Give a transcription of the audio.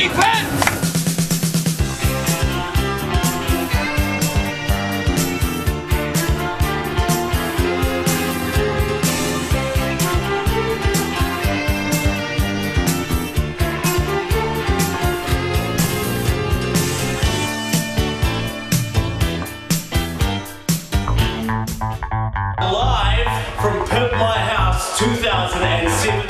defense! Live from Pimp My House 2007.